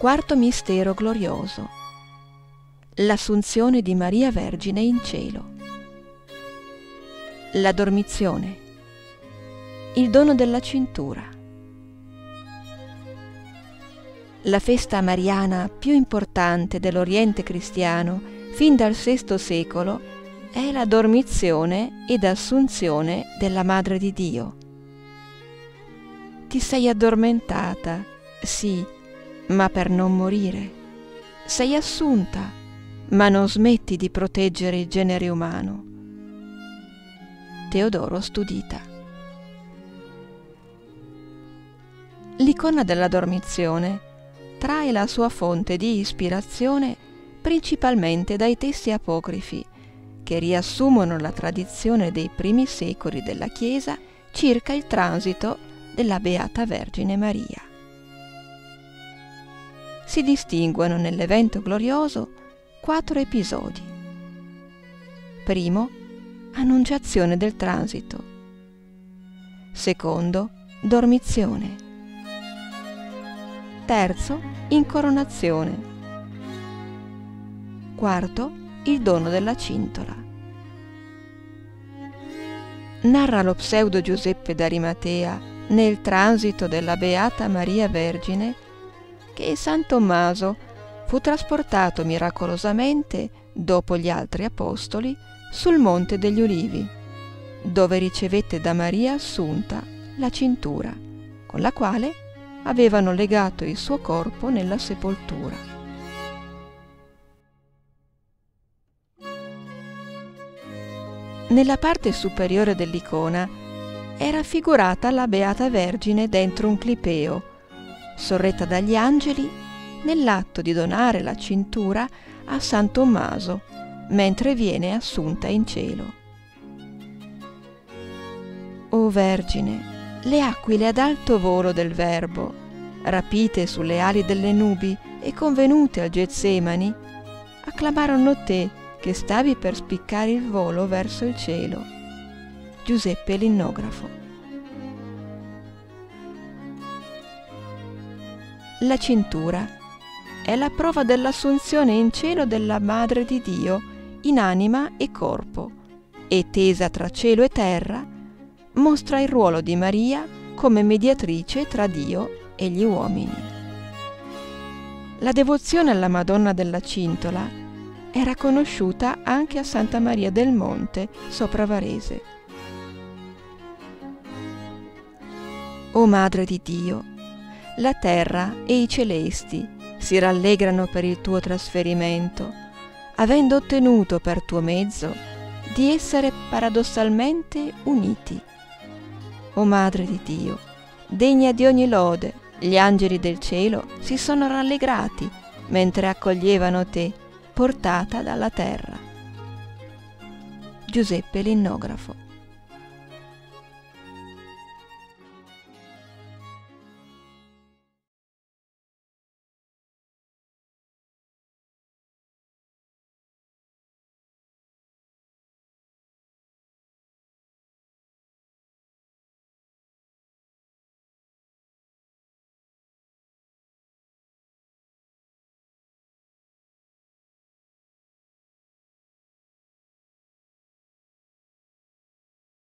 Quarto mistero glorioso. L'assunzione di Maria Vergine in cielo. La dormizione. Il dono della cintura. La festa mariana più importante dell'Oriente cristiano fin dal VI secolo è la dormizione ed assunzione della Madre di Dio. Ti sei addormentata, sì, ma per non morire. Sei assunta, ma non smetti di proteggere il genere umano. Teodoro Studita L'icona della dormizione trae la sua fonte di ispirazione principalmente dai testi apocrifi, che riassumono la tradizione dei primi secoli della Chiesa circa il transito della Beata Vergine Maria si distinguono nell'evento glorioso quattro episodi. Primo, annunciazione del transito. Secondo, dormizione. Terzo, incoronazione. Quarto, il dono della cintola. Narra lo pseudo Giuseppe d'Arimatea nel transito della Beata Maria Vergine che San Tommaso fu trasportato miracolosamente, dopo gli altri apostoli, sul Monte degli Ulivi, dove ricevette da Maria Assunta la cintura, con la quale avevano legato il suo corpo nella sepoltura. Nella parte superiore dell'icona è raffigurata la Beata Vergine dentro un clipeo, sorretta dagli angeli, nell'atto di donare la cintura a San Tommaso, mentre viene assunta in cielo. O Vergine, le aquile ad alto volo del Verbo, rapite sulle ali delle nubi e convenute al Getsemani, acclamarono te che stavi per spiccare il volo verso il cielo. Giuseppe Linnografo. La cintura è la prova dell'assunzione in cielo della Madre di Dio in anima e corpo e tesa tra cielo e terra mostra il ruolo di Maria come mediatrice tra Dio e gli uomini. La devozione alla Madonna della Cintola era conosciuta anche a Santa Maria del Monte sopra Varese. O Madre di Dio, la terra e i celesti si rallegrano per il tuo trasferimento, avendo ottenuto per tuo mezzo di essere paradossalmente uniti. O Madre di Dio, degna di ogni lode, gli angeli del cielo si sono rallegrati mentre accoglievano te, portata dalla terra. Giuseppe Linnografo